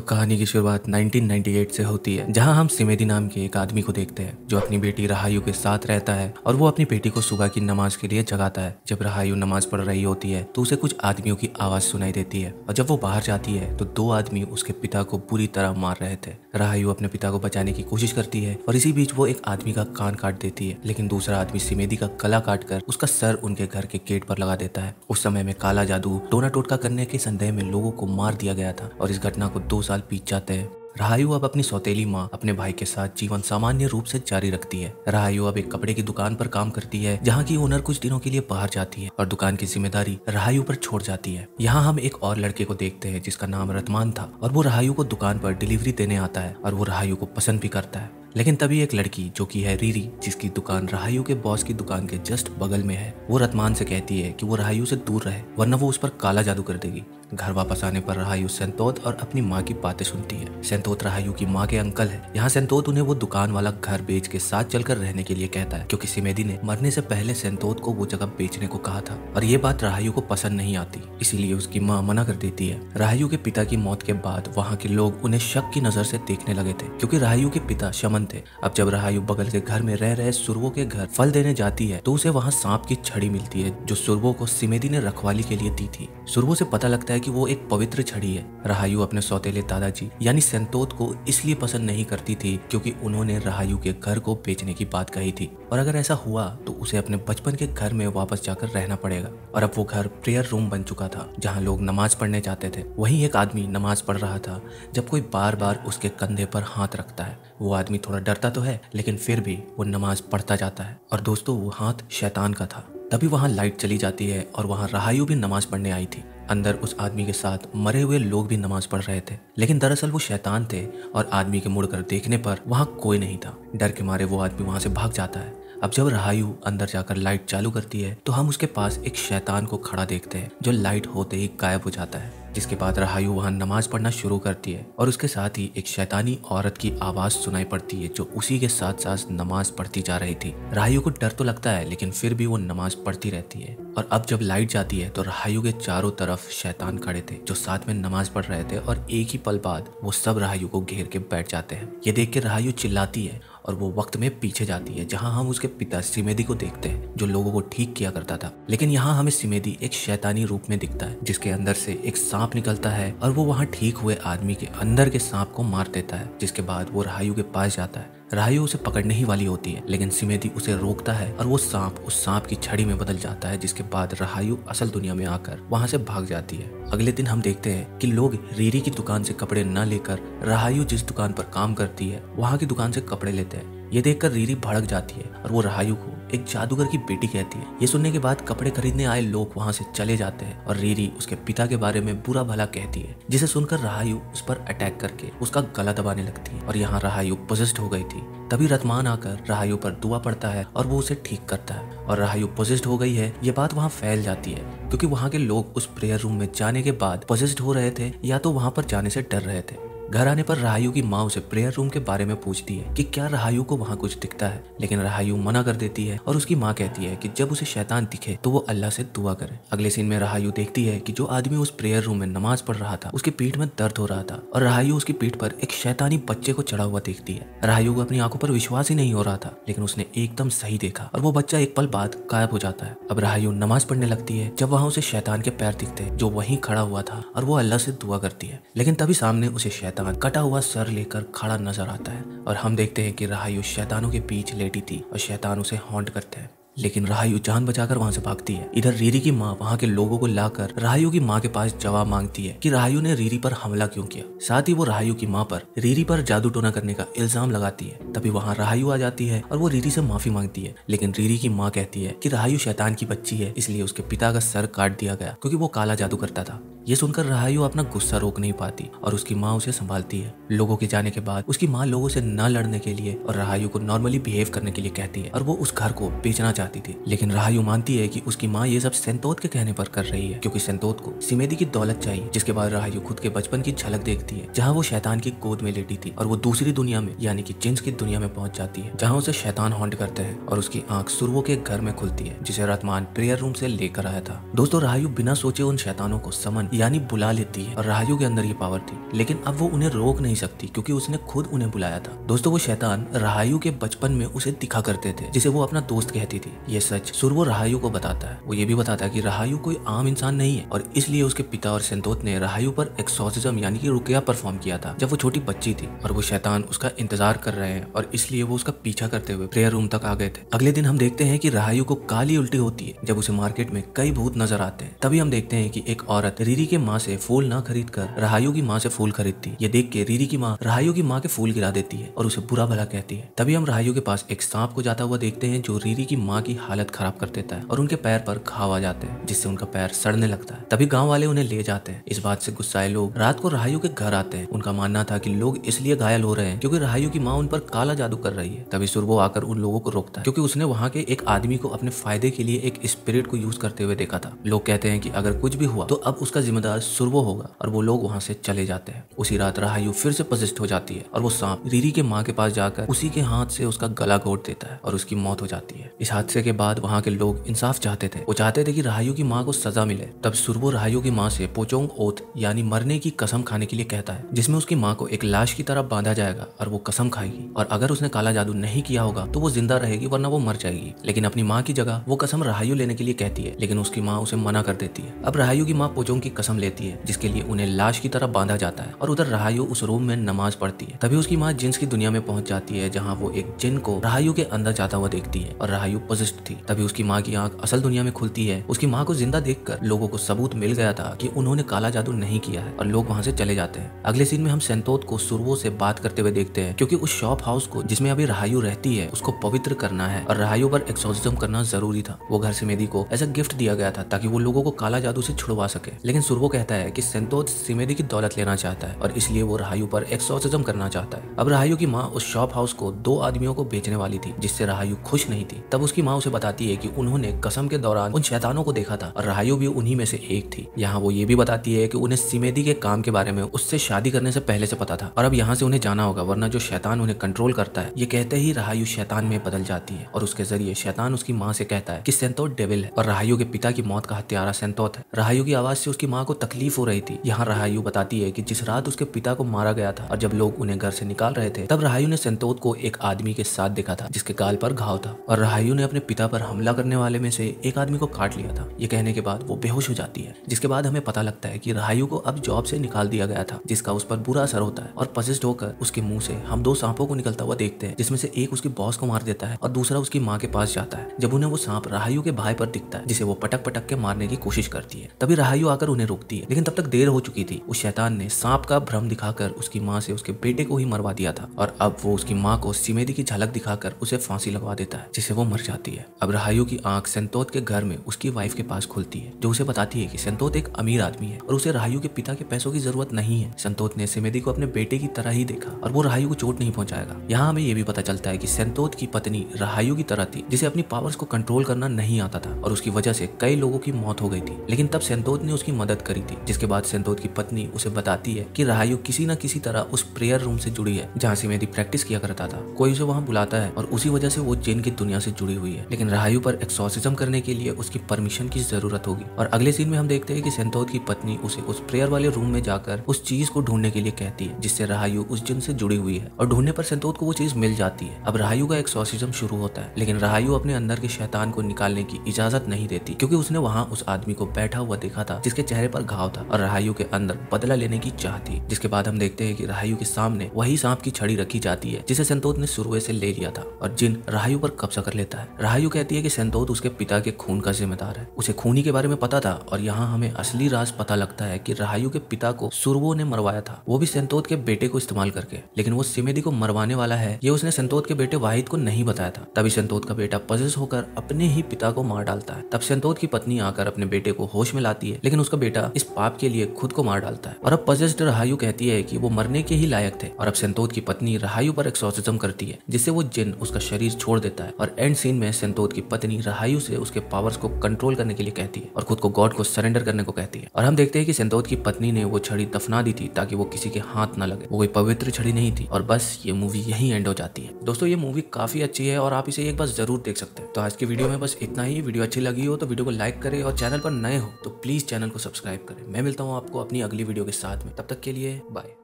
तो कहानी की शुरुआत 1998 से होती है, जहाँ हम सिमेदी नाम के एक आदमी को देखते हैं, जो अपनी बेटी रहायु के साथ रहता है और वो अपनी बेटी को सुबह की नमाज़ के लिए जगाता है। जब रहायु नमाज़ पढ़ रही होती है तो उसे कुछ आदमियों की आवाज़ सुनाई देती है और जब वो बाहर जाती है तो दो आदमी उसके पिता को बुरी तरह मार रहे थे। रहायु अपने पिता को बचाने की कोशिश करती है और इसी बीच वो एक आदमी का कान काट देती है, लेकिन दूसरा आदमी सिमेदी का गला काट कर उसका सर उनके घर के गेट पर लगा देता है। उस समय में काला जादू टोना टोटका करने के संदेह में लोगों को मार दिया गया था और इस घटना को दो साल बीत जाते हैं। रहायु अब अपनी सौतेली माँ अपने भाई के साथ जीवन सामान्य रूप से जारी रखती है। रहायु अब एक कपड़े की दुकान पर काम करती है, जहाँ की ओनर कुछ दिनों के लिए बाहर जाती है और दुकान की ज़िम्मेदारी रहायु पर छोड़ जाती है। यहाँ हम एक और लड़के को देखते हैं, जिसका नाम रतमान था और वो रहायु को दुकान पर डिलीवरी देने आता है और वो रहायु को पसंद भी करता है। लेकिन तभी एक लड़की, जो कि है रीरी, जिसकी दुकान रहायु के बॉस की दुकान के जस्ट बगल में है, वो रतमान से कहती है कि वो रहायु से दूर रहे, वरना वो उस पर काला जादू कर देगी। घर वापस आने पर रहायु सेंतोत और अपनी माँ की बातें सुनती है। सेंतोत रहायु की माँ के अंकल है। यहाँ सेंतोत उन्हें वो दुकान वाला घर बेच के साथ चलकर रहने के लिए कहता है, क्योंकि सिमेदी ने मरने से पहले सेंतोत को वो जगह बेचने को कहा था, और ये बात रहायु को पसंद नहीं आती, इसीलिए उसकी माँ मना कर देती है। रहायु के पिता की मौत के बाद वहाँ के लोग उन्हें शक की नज़र से देखने लगे थे, क्योंकि रहायु के पिता शमन थे। अब जब रहायु बगल के घर में रह रहे सुरवो के घर फल देने जाती है तो उसे वहाँ सांप की छड़ी मिलती है, जो सुरवो को सिमेदी ने रखवाली के लिए दी थी। सुरवो से पता लगता है कि वो एक पवित्र छड़ी है। रहायु अपने सौतेले दादाजी, यानी संतोत को इसलिए पसंद नहीं करती थी क्योंकि उन्होंने रहायु के घर को बेचने की बात कही थी। और अगर ऐसा हुआ तो उसे अपने बचपन के घर में वापस जाकर रहना पड़ेगा। और अब वो घर प्रेयर रूम बन चुका था, जहाँ लोग नमाज़ पढ़ने जाते थे। वहीं एक आदमी नमाज़ पढ़ रहा था, जब कोई बार बार उसके कंधे पर हाथ रखता है। वो आदमी थोड़ा डरता तो है, लेकिन फिर भी वो नमाज़ पढ़ता जाता है। और दोस्तों, वो हाथ शैतान का था। तभी वहाँ लाइट चली जाती है और वहाँ रहायु भी नमाज़ पढ़ने आई थी। अंदर उस आदमी के साथ मरे हुए लोग भी नमाज़ पढ़ रहे थे। लेकिन दरअसल वो शैतान थे और आदमी के मुड़कर देखने पर वहाँ कोई नहीं था। डर के मारे वो आदमी वहाँ से भाग जाता है। अब जब रहायु अंदर जाकर लाइट चालू करती है तो हम उसके पास एक शैतान को खड़ा देखते हैं, जो लाइट होते ही गायब हो जाता है। जिसके बाद रहायु वहाँ नमाज़ पढ़ना शुरू करती है और उसके साथ ही एक शैतानी औरत की आवाज़ सुनाई पड़ती है जो उसी के साथ साथ नमाज़ पढ़ती जा रही थी। रहायु को डर तो लगता है, लेकिन फिर भी वो नमाज़ पढ़ती रहती है। और अब जब लाइट जाती है तो रहायु के चारों तरफ़ शैतान खड़े थे, जो साथ में नमाज़ पढ़ रहे थे और एक ही पल बाद वो सब रहायु को घेर के बैठ जाते हैं। ये देख के रहायु चिल्लाती है और वो वक्त में पीछे जाती है, जहाँ हम उसके पिता सिमेदी को देखते हैं, जो लोगों को ठीक किया करता था। लेकिन यहाँ हमें सिमेदी एक शैतानी रूप में दिखता है, जिसके अंदर से एक सांप निकलता है और वो वहाँ ठीक हुए आदमी के अंदर के सांप को मार देता है, जिसके बाद वो रहायु के पास जाता है। रायु उसे पकड़ने ही वाली होती है, लेकिन सिमेदी उसे रोकता है और वो सांप उस सांप की छड़ी में बदल जाता है, जिसके बाद रहायु असल दुनिया में आकर वहाँ से भाग जाती है। अगले दिन हम देखते हैं कि लोग रीरी की दुकान से कपड़े न लेकर रहायु जिस दुकान पर काम करती है, वहाँ की दुकान से कपड़े लेते हैं। ये देखकर रीरी भड़क जाती है और वो रहायु को एक जादूगर की बेटी कहती है। ये सुनने के बाद कपड़े खरीदने आए लोग वहाँ से चले जाते हैं और रीरी उसके पिता के बारे में बुरा भला कहती है, जिसे सुनकर रहायु उस पर अटैक करके उसका गला दबाने लगती है और यहाँ रहायु पोजिस्ट हो गई थी। तभी रतमान आकर रहायु पर दुआ पड़ता है और वो उसे ठीक करता है और रहायु पोजिस्ट हो गई है। ये बात वहाँ फैल जाती है, क्योंकि वहाँ के लोग उस प्रेयर रूम में जाने के बाद पोजिस्ट हो रहे थे या तो वहाँ पर जाने से डर रहे थे। घर आने पर रहायु की माँ उसे प्रेयर रूम के बारे में पूछती है कि क्या रहायु को वहाँ कुछ दिखता है? लेकिन रहायु मना कर देती है और उसकी माँ कहती है कि जब उसे शैतान दिखे तो वो अल्लाह से दुआ करे। अगले सीन में रहायु देखती है कि जो आदमी उस प्रेयर रूम में नमाज़ पढ़ रहा था, उसकी पीठ में दर्द हो रहा था और रहायु उसकी पीठ पर एक शैतानी बच्चे को चढ़ा हुआ देखती है। रहायु को अपनी आँखों पर विश्वास ही नहीं हो रहा था, लेकिन उसने एकदम सही देखा और वो बच्चा एक पल बाद गायब हो जाता है। अब रहायु नमाज़ पढ़ने लगती है, जब वहाँ उसे शैतान के पैर दिखते, जो वहीं खड़ा हुआ था और वो अल्लाह से दुआ करती है। लेकिन तभी सामने उसे शैतान कटा हुआ सर लेकर खड़ा नज़र आता है और हम देखते हैं कि रहायु शैतानों के बीच लेटी थी और शैतान उसे हॉन्ट करते हैं। लेकिन राहयु जान बचाकर वहाँ से भागती है। इधर रीरी की माँ वहाँ के लोगों को लाकर राहयु की माँ के पास जवाब मांगती है कि राहयु ने रीरी पर हमला क्यों किया? साथ ही वो राहयु की माँ पर रीरी पर जादू टोना करने का इल्ज़ाम लगाती है। तभी वहाँ राहयु आ जाती है और वो रीरी से माफ़ी मांगती है। लेकिन रीरी की माँ कहती है की राहयु शैतान की बच्ची है, इसलिए उसके पिता का सर काट दिया गया, क्योंकि वो काला जादू करता था। ये सुनकर राहयु अपना गुस्सा रोक नहीं पाती और उसकी माँ उसे संभालती है। लोगों के जाने के बाद उसकी माँ लोगों से न लड़ने के लिए और राहयु को नॉर्मली बिहेव करने के लिए कहती है और वो उस घर को बेचना चाहती थी। लेकिन राहयु मानती है कि उसकी माँ ये सब सेंतोत के कहने पर कर रही है, क्योंकि सेंतोत को सिमेदी की दौलत चाहिए, जिसके बाद राहयु खुद के बचपन की झलक देखती है, जहाँ वो शैतान की गोद में लेटी थी और वो दूसरी दुनिया में, यानी कि जिन्स की दुनिया में पहुँच जाती है, जहाँ उसे शैतान हॉन्ट करते हैं और उसकी आँख सुरवो के घर में खुलती है, जिसे रतमान प्रेयर रूम से लेकर आया था। दोस्तों राहयु बिना सोचे उन शैतानों को समन, यानी बुला लेती है, और राहायु के अंदर ये पावर थी। लेकिन अब वो उन्हें रोक नहीं सकती, क्योंकि उसने खुद उन्हें बुलाया था। दोस्तों, वो शैतान राहायु के बचपन में उसे दिखा करते थे, जिसे वो अपना दोस्त कहती थी। ये सच सुरवो राहायु को बताता है। वो ये भी बताता है कि रहायु कोई आम इंसान नहीं है और इसलिए उसके पिता और संतोत ने राहायु पर एक्सोसिज्म यानी कि रुकया परफॉर्म किया था, जब वो छोटी बच्ची थी और वो शैतान उसका इंतज़ार कर रहे हैं और इसलिए वो उसका पीछा करते हुए प्रेयर रूम तक आ गए थे। अगले दिन हम देखते हैं कि रहायु को काली उल्टी होती है, जब उसे मार्केट में कई भूत नज़र आते हैं। तभी हम देखते हैं कि एक औरत रीरी के माँ से फूल न खरीद कर राहायु की माँ से फूल खरीदती ये देख के रीरी की माँ राहायु की माँ के फूल गिरा देती है और उसे बुरा भला कहती है। तभी हम राहायु के पास एक सांप को जाता हुआ देखते हैं जो रीरी की माँ की हालत खराब कर देता है और उनके पैर पर घाव आ जाते हैं, जिससे उनका पैर सड़ने लगता है। तभी गाँव वाले उन्हें ले जाते हैं। इस बात से गुस्साए लोग रात को राहायु के घर आते हैं। उनका मानना था की लोग इसलिए घायल हो रहे हैं क्योंकि राहायु की माँ उन पर काला जादू कर रही है। तभी सुरभो आकर उन लोगों को रोकता है, क्योंकि उसने वहाँ के एक आदमी को अपने फ़ायदे के लिए एक स्पिरिट को यूज़ करते हुए देखा था। लोग कहते हैं की अगर कुछ भी हुआ तो अब उसका जिम्मेदार सुरबो होगा और वो लोग वहाँ से चले जाते हैं। उसी रात राहायु फिर से पजिस्ट हो जाती है और वो सांप रीरी के माँ के पास जाकर उसी के हाथ से उसका गला घोट देता है और उसकी मौत हो जाती है। इस हादसे के बाद वहाँ के लोग इंसाफ चाहते थे। वो चाहते थे कि राहायु की माँ को सजा मिले। तब सुरभो राहायु की माँ से पोचोंग ओथ यानी मरने की कसम खाने के लिए कहता है, जिसमें उसकी माँ को एक लाश की तरह बांधा जाएगा और वो कसम खाएगी। और अगर उसने काला जादू नहीं किया होगा तो वो ज़िंदा रहेगी, वरना वो मर जाएगी। लेकिन अपनी माँ की जगह वो कसम राहायु लेने के लिए कहती है, लेकिन उसकी माँ उसे मना कर देती है। अब राहायु की माँ पोचोंग की कसम लेती है, जिसके लिए उन्हें लाश की तरह बांधा जाता है, और उधर राहायु उस रूम में नमाज़ पढ़ती है। तभी उसकी माँ जिन्स की दुनिया में पहुँच जाती है, जहाँ वो एक जिन को राहायु के अंदर जाता हुआ देखती है, और राहायु पोजिस्ट थी। तभी उसकी माँ की आँख असल दुनिया में खुलती है। उसकी माँ को ज़िंदा देखकर लोगों को सबूत मिल गया था कि उन्होंने काला जादू नहीं किया है और लोग वहाँ से चले जाते हैं। अगले सीन में हम सेंतोत को सुरवो से बात करते हुए देखते हैं क्योंकि उस शॉप हाउस को जिसमें अभी रहायु रहती है, उसको पवित्र करना है और रहायु पर एक्सोसिज्म करना ज़रूरी था। वो घर से मेदी को ऐसा गिफ्ट दिया गया था ताकि वो लोगों को काला जादू से छुड़वा सके। लेकिन सुरवो कहता है कि सेंतोत सिमेदी की दौलत लेना चाहता है और इसलिए वो रहायु पर एक्सोसिज्म करना चाहता है। अब रहायु की माँ उस शॉप हाउस को दो आदमियों को बेचने वाली थी, जिससे रहायु खुश नहीं थी। तब उसकी माँ उसे बताती है कि उन्होंने कसम के दौरान उन शैतानों को देखा था। और राहायु भी उन्हीं में से एक थी। यहाँ वो ये भी बताती है कि उन्हें सिमेदी के काम के बारे में, उससे शादी करने से पहले से पता था। और अब यहाँ से उन्हें जाना होगा, वरना जो शैतान उन्हें कंट्रोल करता है, ये कहते ही राहायु शैतान में बदल जाती है। और उसके ज़रिए शैतान उसकी माँ से कहता है कि सेंतोत डेविल है। और राहायु के पिता की मौत का हत्यारा सेंतोत है। राहायु की आवाज़ से उसकी माँ को तकलीफ़ हो रही थी। यहाँ राहायु बताती है की जिस रात उसके पिता को मारा गया था, और जब लोग उन्हें घर से निकाल रहे थे, तब राहायु ने सेंतोत को एक आदमी के साथ देखा था, जिसके गाल पर घाव था। और राहायु ने अपने पिता पर हमला करने वाले में से एक आदमी को काट लिया था। ये कहने के बाद वो बेहोश हो जाती है, जिसके बाद हमें पता लगता है कि राहायु को अब जॉब से निकाल दिया गया था, जिसका उस पर बुरा असर होता है। और पसिस्ट होकर उसके मुँह से हम दो सांपों को निकलता हुआ देखते हैं, जिसमें से एक उसकी बॉस को मार देता है और दूसरा उसकी माँ के पास जाता है, जब उन्हें वो सांप राहायु के भाई पर दिखता है, जिसे वो पटक पटक के मारने की कोशिश करती है। तभी राहायु आकर उन्हें रोकती है, लेकिन तब तक देर हो चुकी थी। उस शैतान ने सांप का भ्रम दिखाकर उसकी माँ से उसके बेटे को ही मरवा दिया था, और अब वो उसकी माँ को सिमेदी की झलक दिखाकर उसे फांसी लगवा देता है जिसे वो मर जाती है। अब राहायु की आँख संतोत के घर में उसकी वाइफ के पास खुलती है, जो उसे बताती है कि संतोत एक अमीर आदमी है और उसे राहायु के पिता के पैसों की ज़रूरत नहीं है। संतोत ने सिमेदी को अपने बेटे की तरह ही देखा और वो राहायु को चोट नहीं पहुंचाएगा। यहाँ हमें ये भी पता चलता है की संतोत की पत्नी राहायु की तरह थी, जिसे अपनी पावर्स को कंट्रोल करना नहीं आता था और उसकी वजह से कई लोगों की मौत हो गई थी। लेकिन तब संतोत ने उसकी मदद करी थी, जिसके बाद सेंतोत की पत्नी उसे बताती है कि रहायु किसी न किसी तरह उस प्रेयर रूम से जुड़ी है, जहाँ सिमेदी प्रैक्टिस किया करता था। कोई उसे वहाँ बुलाता है और उसी वजह से वो जिन की दुनिया से जुड़ी हुई है। लेकिन राहायु पर एक्सोसिज्म करने के लिए उसकी परमिशन की ज़रूरत होगी। और अगले सीन में हम देखते हैं कि सेंतोत की पत्नी उसे उस प्रेयर वाले रूम में जाकर उस चीज़ को ढूँढने के लिए कहती है, जिससे राहायु उस जिन से जुड़ी हुई है। और ढूँढने पर सेंतोत को वो चीज़ मिल जाती है। अब राहायु का एक्सोसिज्म शुरू होता है, लेकिन राहायु अपने अंदर के शैतान को निकालने की इजाज़त नहीं देती, क्योंकि उसने वहाँ उस आदमी को बैठा हुआ देखा था, जिसके चेहरे पर घाव था और राहायु के अंदर बदला लेने की चाह थी। जिसके बाद हम देखते हैं कि राहायु के सामने वही सांप की छड़ी रखी जाती है, जिसे संतोत ने शुरुए से ले लिया था और जिन राहायु पर कब्जा कर लेता है राहायु कहती है कि संतोत उसके पिता के खून का जिम्मेदार है। उसे खूनी के बारे में पता था और यहाँ हमें असली राज पता लगता है कि राहायु के पिता को सुरवो ने मरवाया था। वो भी संतोत के बेटे को इस्तेमाल करके। लेकिन वो सिमेदी को मरवाने वाला है, ये उसने संतोत के बेटे वाहिद को नहीं बताया था। तभी संतोत का बेटा पजेस होकर अपने ही पिता को मार डालता है। तब संतोत की पत्नी आकर अपने बेटे को होश में लाती है, लेकिन उसका बेटा इस पाप के लिए खुद को मार डालता है। और अब पजेस्ड रहायु कहती है कि वो मरने के ही लायक थे। और अब संतोत की पत्नी राहायु पर एक्सोसिज्म करती है, जिससे वो जिन उसका शरीर छोड़ देता है। और एंड सीन में संतोत की पत्नी राहायु से उसके पावर्स को कंट्रोल करने के लिए कहती है और खुद को गॉड को सरेंडर करने को कहती है। और हम देखते हैं कि संतोत की पत्नी ने वो छड़ी दफना दी थी ताकि वो किसी के हाथ ना लगे। वो कोई पवित्र छड़ी नहीं थी और बस ये मूवी यही एंड हो जाती है। दोस्तों, ये मूवी काफ़ी अच्छी है और आप इसे एक बार ज़रूर देख सकते हैं। तो आज की वीडियो में बस इतना ही। वीडियो अच्छी लगी हो तो वीडियो को लाइक करें और चैनल पर नए हो तो प्लीज़ चैनल को सब्सक्राइब करें। मैं मिलता हूँ आपको अपनी अगली वीडियो के साथ में। तब तक के लिए बाय